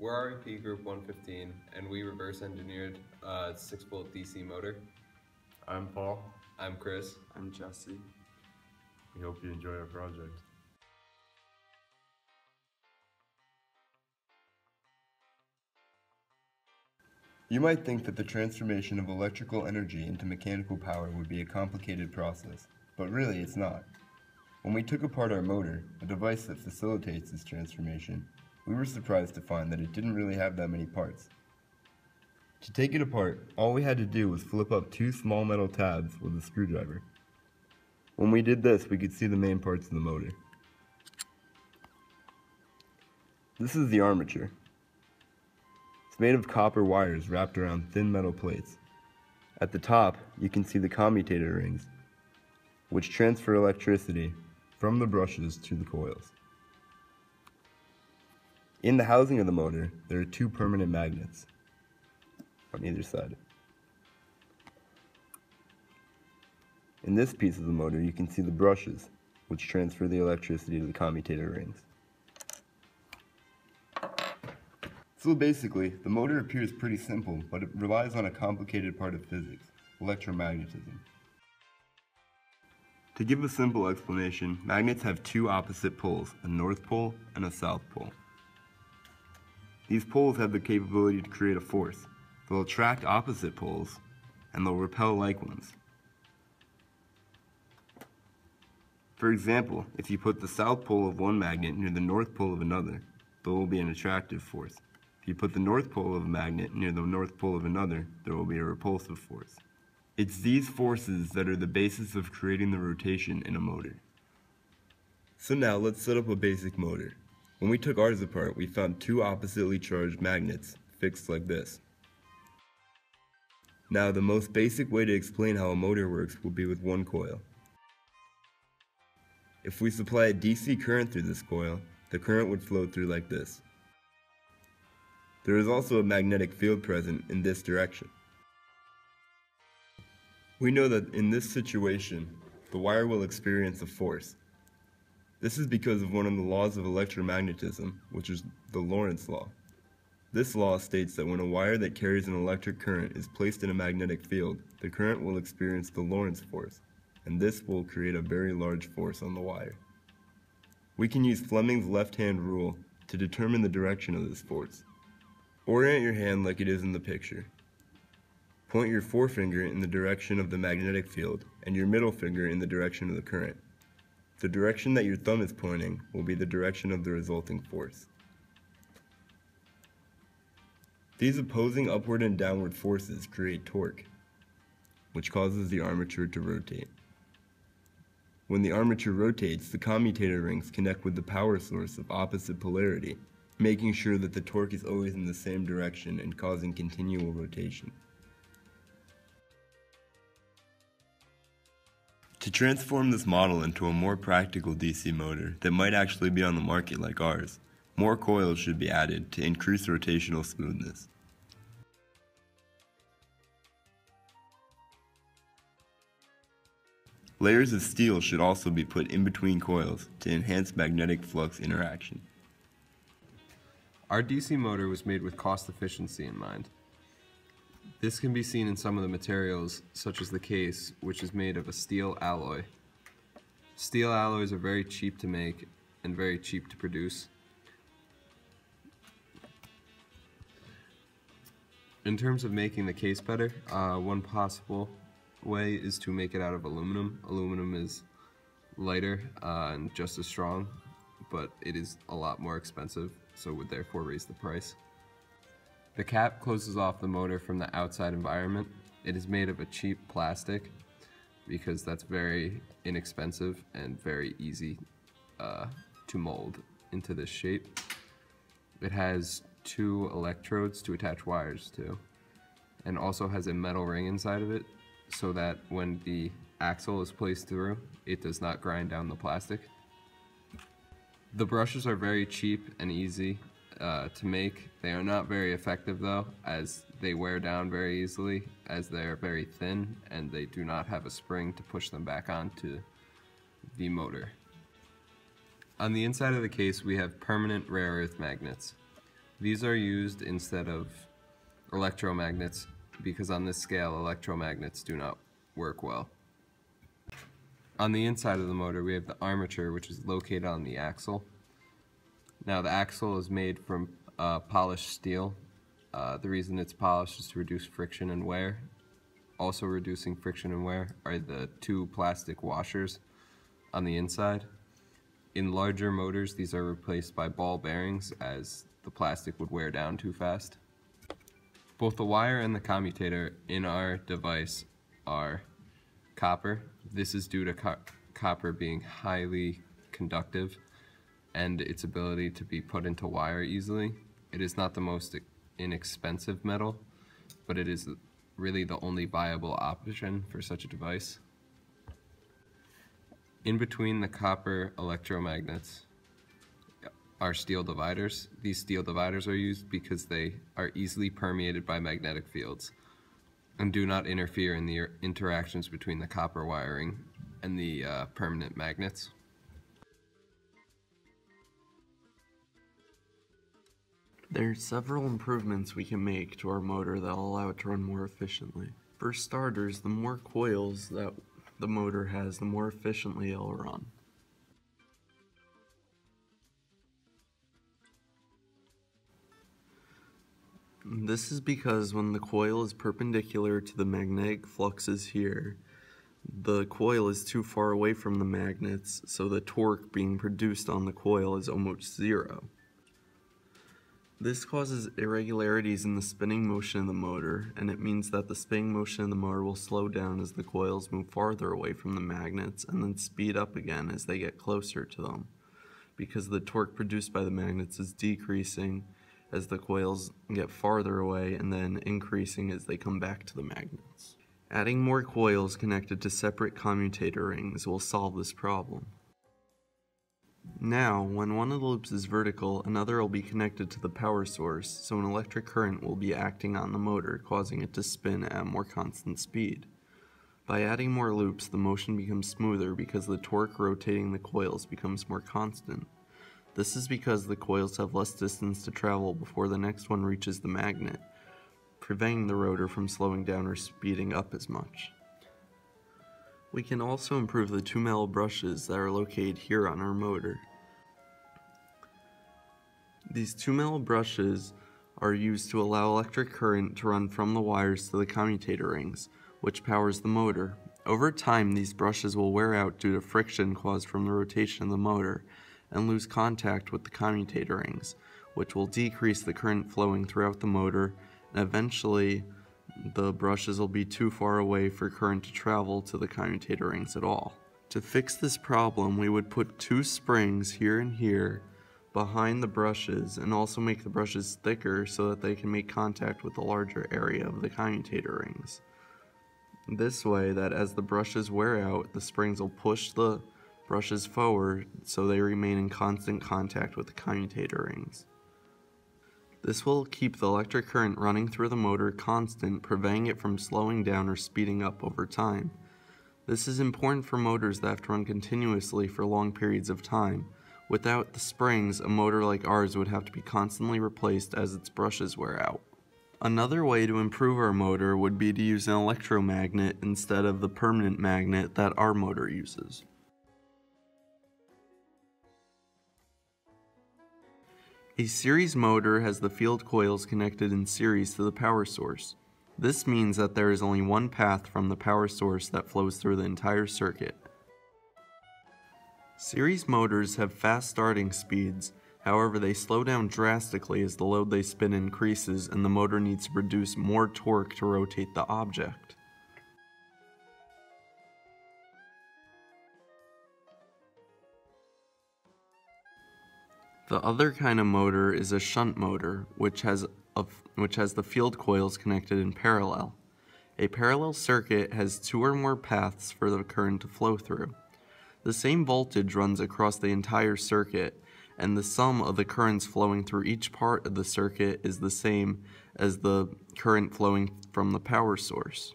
We're REP Group 115, and we reverse engineered a 6 volt DC motor. I'm Paul. I'm Chris. I'm Jesse. We hope you enjoy our project. You might think that the transformation of electrical energy into mechanical power would be a complicated process, but really it's not. When we took apart our motor, a device that facilitates this transformation, we were surprised to find that it didn't really have that many parts. To take it apart, all we had to do was flip up two small metal tabs with a screwdriver. When we did this, we could see the main parts of the motor. This is the armature. It's made of copper wires wrapped around thin metal plates. At the top, you can see the commutator rings, which transfer electricity from the brushes to the coils. In the housing of the motor, there are two permanent magnets on either side. In this piece of the motor, you can see the brushes, which transfer the electricity to the commutator rings. So basically, the motor appears pretty simple, but it relies on a complicated part of physics, electromagnetism. To give a simple explanation, magnets have two opposite poles, a north pole and a south pole. These poles have the capability to create a force. They'll attract opposite poles, and they'll repel like ones. For example, if you put the south pole of one magnet near the north pole of another, there will be an attractive force. If you put the north pole of a magnet near the north pole of another, there will be a repulsive force. It's these forces that are the basis of creating the rotation in a motor. So now let's set up a basic motor. When we took ours apart, we found two oppositely charged magnets, fixed like this. Now the most basic way to explain how a motor works will be with one coil. If we supply a DC current through this coil, the current would flow through like this. There is also a magnetic field present in this direction. We know that in this situation, the wire will experience a force. This is because of one of the laws of electromagnetism, which is the Lorentz law. This law states that when a wire that carries an electric current is placed in a magnetic field, the current will experience the Lorentz force, and this will create a very large force on the wire. We can use Fleming's left-hand rule to determine the direction of this force. Orient your hand like it is in the picture. Point your forefinger in the direction of the magnetic field and your middle finger in the direction of the current. The direction that your thumb is pointing will be the direction of the resulting force. These opposing upward and downward forces create torque, which causes the armature to rotate. When the armature rotates, the commutator rings connect with the power source of opposite polarity, making sure that the torque is always in the same direction and causing continual rotation. To transform this model into a more practical DC motor that might actually be on the market like ours, more coils should be added to increase rotational smoothness. Layers of steel should also be put in between coils to enhance magnetic flux interaction. Our DC motor was made with cost efficiency in mind. This can be seen in some of the materials, such as the case, which is made of a steel alloy. Steel alloys are very cheap to make and very cheap to produce. In terms of making the case better, uh, one possible way is to make it out of aluminum. Aluminum is lighter uh, and just as strong, but it is a lot more expensive, so would therefore raise the price. The cap closes off the motor from the outside environment. It is made of a cheap plastic because that's very inexpensive and very easy uh, to mold into this shape. It has two electrodes to attach wires to and also has a metal ring inside of it so that when the axle is placed through, it does not grind down the plastic. The brushes are very cheap and easy uh, to make. They are not very effective though, as they wear down very easily, as they are very thin and they do not have a spring to push them back onto the motor. On the inside of the case we have permanent rare earth magnets. These are used instead of electromagnets because on this scale, electromagnets do not work well. On the inside of the motor, we have the armature, which is located on the axle. Now, the axle is made from uh, polished steel. Uh, the reason it's polished is to reduce friction and wear. Also reducing friction and wear are the two plastic washers on the inside. In larger motors, these are replaced by ball bearings as the plastic would wear down too fast. Both the wire and the commutator in our device are copper. This is due to co copper being highly conductive and its ability to be put into wire easily. It is not the most inexpensive metal, but it is really the only viable option for such a device. In between the copper electromagnets are steel dividers. These steel dividers are used because they are easily permeated by magnetic fields and do not interfere in the interactions between the copper wiring and the uh, permanent magnets. There are several improvements we can make to our motor that will allow it to run more efficiently. For starters, the more coils that the motor has, the more efficiently it'll run. This is because when the coil is perpendicular to the magnetic fluxes here, the coil is too far away from the magnets, so the torque being produced on the coil is almost zero. This causes irregularities in the spinning motion of the motor, and it means that the spinning motion of the motor will slow down as the coils move farther away from the magnets and then speed up again as they get closer to them, because the torque produced by the magnets is decreasing as the coils get farther away and then increasing as they come back to the magnets. Adding more coils connected to separate commutator rings will solve this problem. Now, when one of the loops is vertical, another will be connected to the power source, so an electric current will be acting on the motor, causing it to spin at more constant speed. By adding more loops, the motion becomes smoother because the torque rotating the coils becomes more constant. This is because the coils have less distance to travel before the next one reaches the magnet, preventing the rotor from slowing down or speeding up as much. We can also improve the two metal brushes that are located here on our motor. These two metal brushes are used to allow electric current to run from the wires to the commutator rings, which powers the motor. Over time, these brushes will wear out due to friction caused from the rotation of the motor and lose contact with the commutator rings, which will decrease the current flowing throughout the motor and eventually the brushes will be too far away for current to travel to the commutator rings at all. To fix this problem, we would put two springs here and here behind the brushes and also make the brushes thicker so that they can make contact with the larger area of the commutator rings. This way that as the brushes wear out, the springs will push the brushes forward so they remain in constant contact with the commutator rings. This will keep the electric current running through the motor constant, preventing it from slowing down or speeding up over time. This is important for motors that have to run continuously for long periods of time. Without the springs, a motor like ours would have to be constantly replaced as its brushes wear out. Another way to improve our motor would be to use an electromagnet instead of the permanent magnet that our motor uses. A series motor has the field coils connected in series to the power source. This means that there is only one path from the power source that flows through the entire circuit. Series motors have fast starting speeds, however they slow down drastically as the load they spin increases and the motor needs to produce more torque to rotate the object. The other kind of motor is a shunt motor, which has, a, which has the field coils connected in parallel. A parallel circuit has two or more paths for the current to flow through. The same voltage runs across the entire circuit, and the sum of the currents flowing through each part of the circuit is the same as the current flowing from the power source.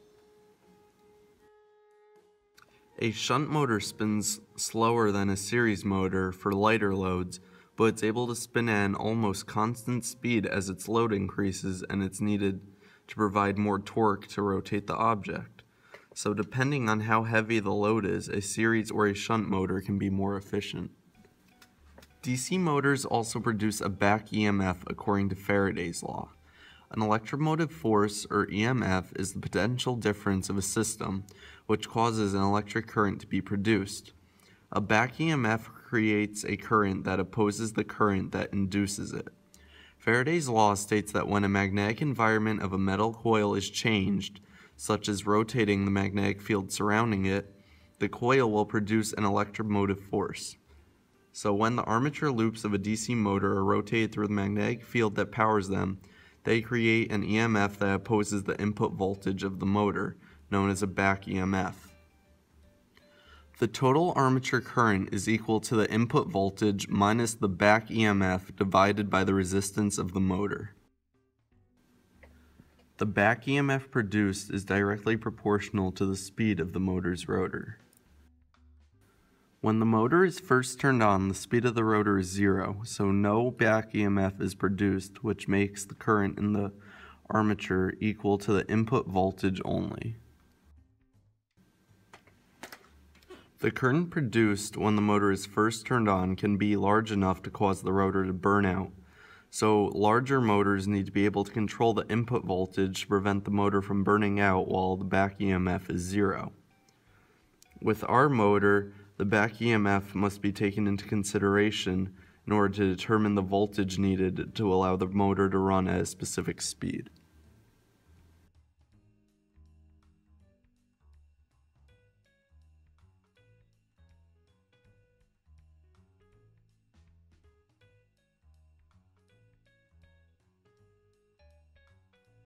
A shunt motor spins slower than a series motor for lighter loads, but it's able to spin at an almost constant speed as its load increases and it's needed to provide more torque to rotate the object. So depending on how heavy the load is, a series or a shunt motor can be more efficient. DC motors also produce a back EMF according to Faraday's law. An electromotive force, or EMF, is the potential difference of a system, which causes an electric current to be produced. A back EMF creates a current that opposes the current that induces it. Faraday's law states that when a magnetic environment of a metal coil is changed, such as rotating the magnetic field surrounding it, the coil will produce an electromotive force. So when the armature loops of a DC motor are rotated through the magnetic field that powers them, they create an EMF that opposes the input voltage of the motor, known as a back EMF. The total armature current is equal to the input voltage minus the back EMF divided by the resistance of the motor. The back EMF produced is directly proportional to the speed of the motor's rotor. When the motor is first turned on, the speed of the rotor is zero, so no back EMF is produced, which makes the current in the armature equal to the input voltage only. The current produced when the motor is first turned on can be large enough to cause the rotor to burn out. So larger motors need to be able to control the input voltage to prevent the motor from burning out while the back EMF is zero. With our motor, the back EMF must be taken into consideration in order to determine the voltage needed to allow the motor to run at a specific speed.